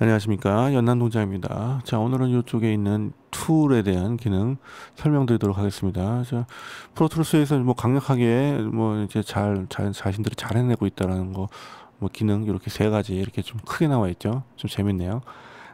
안녕하십니까. 연남동장입니다. 자 오늘은 이쪽에 있는 tool에 대한 기능 설명드리도록 하겠습니다. 자 Pro Tools에서 뭐 강력하게 뭐 이제 잘, 잘 자신들이 잘 해내고 있다라는 거 뭐 기능 이렇게 세 가지 이렇게 좀 크게 나와 있죠. 좀 재밌네요.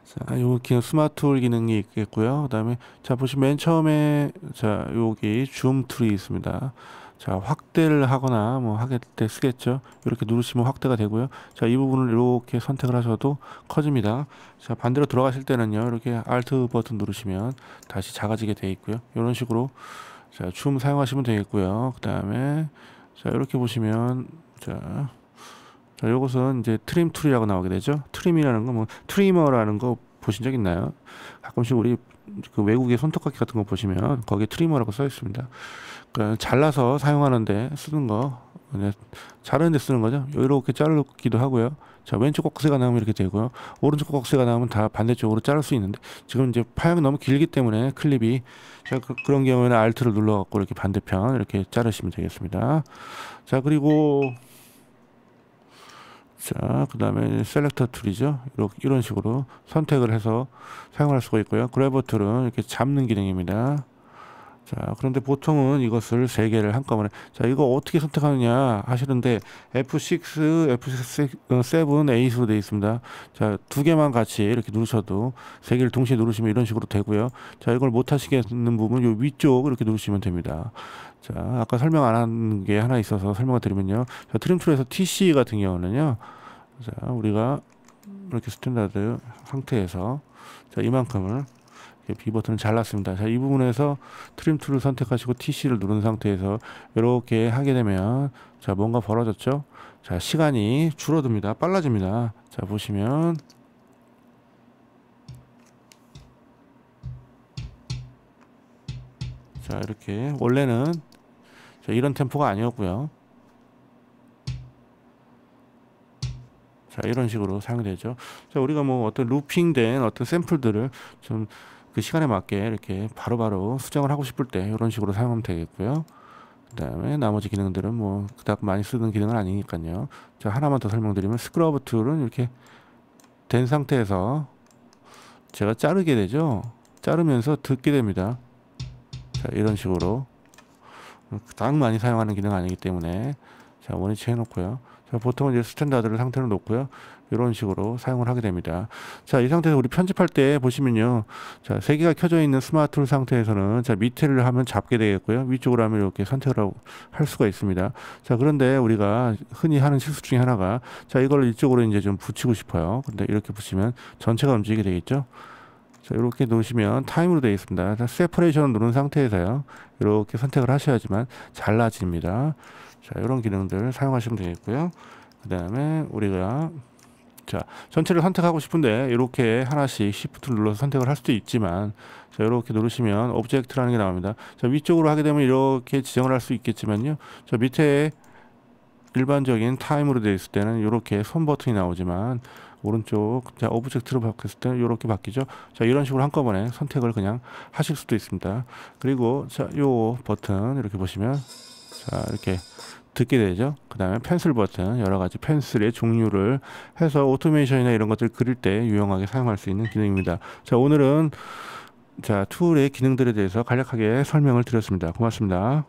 자, 요 기능 smart tool 기능이 있겠고요. 그 다음에, 자, 보시면 맨 처음에, 자, 여기 zoom tool이 있습니다. 자, 확대를 하거나 뭐 하게 때 쓰겠죠. 이렇게 누르시면 확대가 되고요. 자, 이 부분을 이렇게 선택을 하셔도 커집니다. 자, 반대로 돌아가실 때는요. 이렇게 Alt 버튼 누르시면 다시 작아지게 되어 있고요. 이런 식으로 자, 줌 사용하시면 되겠고요. 그 다음에 자, 이렇게 보시면 자, 자, 요것은 이제 trim tool이라고 나오게 되죠. trim이라는 거 뭐 trimmer라는 거 보신 적 있나요? 가끔씩 우리 그 외국의 손톱깎이 같은 거 보시면 거기에 trimmer라고 써 있습니다. 그러니까 잘라서 사용하는데 쓰는 거 자르는데 쓰는 거죠. 이렇게 자르기도 하고요. 자 왼쪽 꺽쇠가 나오면 이렇게 되고요. 오른쪽 꺽쇠가 나오면 다 반대쪽으로 자를 수 있는데 지금 이제 파형이 너무 길기 때문에 클립이 자 그런 경우에는 Alt를 눌러 갖고 이렇게 반대편 이렇게 자르시면 되겠습니다. 자 그리고 자, 그 다음에 selector tool이죠. 이렇게, 이런 식으로 선택을 해서 사용할 수가 있고요. grabber tool은 이렇게 잡는 기능입니다. 자, 그런데 보통은 이것을 세 개를 한꺼번에 자, 이거 어떻게 선택하느냐 하시는데 F6, F7, 8으로 되어 있습니다. 자, 두 개만 같이 이렇게 누르셔도 세 개를 동시에 누르시면 이런 식으로 되고요. 자, 이걸 못 하시겠는 부분 요 위쪽 이렇게 누르시면 됩니다. 자, 아까 설명 안 한 게 하나 있어서 설명을 드리면요. 자, trim tool에서 TC 같은 경우는요. 자, 우리가 이렇게 standard 상태에서 자, 이만큼을 B 버튼을 잘랐습니다. 자, 이 부분에서 trim tool을 선택하시고 TC를 누른 상태에서 이렇게 하게 되면 자, 뭔가 벌어졌죠? 자, 시간이 줄어듭니다. 빨라집니다. 자, 보시면 자, 이렇게 원래는 자, 이런 템포가 아니었고요. 자, 이런 식으로 사용되죠. 자, 우리가 뭐 어떤 looping된 어떤 샘플들을 좀 그 시간에 맞게 이렇게 바로바로 바로 수정을 하고 싶을 때 이런 식으로 사용하면 되겠고요. 그 다음에 나머지 기능들은 뭐 그닥 많이 쓰는 기능은 아니니까요. 자, 하나만 더 설명드리면 scrub tool은 이렇게 된 상태에서 제가 자르게 되죠. 자르면서 듣게 됩니다. 자, 이런 식으로 딱 많이 사용하는 기능 아니기 때문에 자 원위치 해놓고요. 자 보통은 이제 standard를 상태로 놓고요. 이런 식으로 사용을 하게 됩니다. 자 이 상태에서 우리 편집할 때 보시면요. 자 세 개가 켜져 있는 smart tool 상태에서는 자 밑에를 하면 잡게 되겠고요. 위쪽으로 하면 이렇게 선택을 할 수가 있습니다. 자 그런데 우리가 흔히 하는 실수 중에 하나가 자 이걸 이쪽으로 이제 좀 붙이고 싶어요. 근데 이렇게 붙이면 전체가 움직이게 되겠죠? 자, 이렇게 놓으시면 타임으로 되어 있습니다. separation 누른 상태에서요. 이렇게 선택을 하셔야지만 잘라집니다. 자, 이런 기능들 사용하시면 되겠고요. 그 다음에 우리가 자, 전체를 선택하고 싶은데 이렇게 하나씩 Shift 눌러서 선택을 할 수도 있지만 자, 이렇게 누르시면 object라는 게 나옵니다. 자, 위쪽으로 하게 되면 이렇게 지정을 할 수 있겠지만요. 자, 밑에 일반적인 타임으로 되어 있을 때는 이렇게 손 버튼이 나오지만 오른쪽 자 object로 바뀌었을 때 이렇게 바뀌죠 자 이런 식으로 한꺼번에 선택을 그냥 하실 수도 있습니다 그리고 자 요 버튼 이렇게 보시면 자 이렇게 듣게 되죠. 그 다음에 pencil 버튼 여러 가지 pencil의 종류를 해서 오토메이션이나 이런 것들 그릴 때 유용하게 사용할 수 있는 기능입니다. 자 오늘은 자 tool의 기능들에 대해서 간략하게 설명을 드렸습니다. 고맙습니다